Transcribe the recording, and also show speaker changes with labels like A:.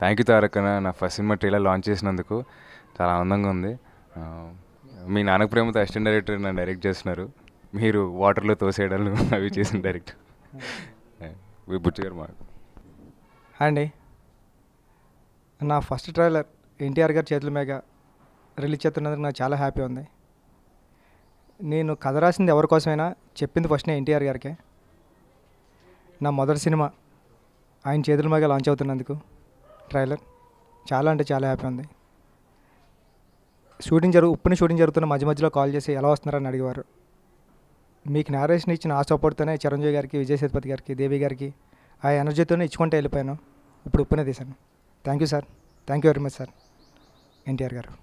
A: Thank you Tarak నా first cinema trailer launch చేసినందుకు చాలా ఆనందంగా ఉంది. మీ నాన్నకు ప్రేమతో అసిస్టెంట్ డైరెక్టర్ నన్ను డైరెక్ట్ చేస్తున్నారు. మీరు వాటర్లో తోసేయడాలు అవి చేసిన డైరెక్ట్ బుచ్చి గారు మా
B: అండి. నా ఫస్ట్ ట్రైలర్ ఎన్టీఆర్ గారి చేతుల మీద రిలీజ్ చేస్తున్నందుకు నాకు చాలా హ్యాపీ ఉంది. నేను కథ రాసింది ఎవరి కోసమైనా చెప్పింది ఫస్ట్ నేను ఎన్టీఆర్ గారికే. నా మొదటి సినిమా ఆయన చేతుల మీద లాంచ్ అవుతున్నందుకు. ట్రైలర్. చాలా అంటే చాలా హ్యాపీ ఉంది. షూటింగ్ జరుగు ఉప్పుని షూటింగ్ జరుగుతున్న మధ్య మధ్యలో కాల్ చేసి ఎలా వస్తున్నారని అడిగేవారు. మీకు నారేషన్ ఇచ్చిన ఆ సపోర్ట్తోనే చిరంజీవి గారికి విజయ్ సేతుపతి గారికి దేవి గారికి ఆ ఎనర్జీతోనే ఇచ్చుకుంటే వెళ్ళిపోయాను. ఇప్పుడు ఉప్పునే తీశాను. Thank you sir. Thank you very much sir. NTR గారు.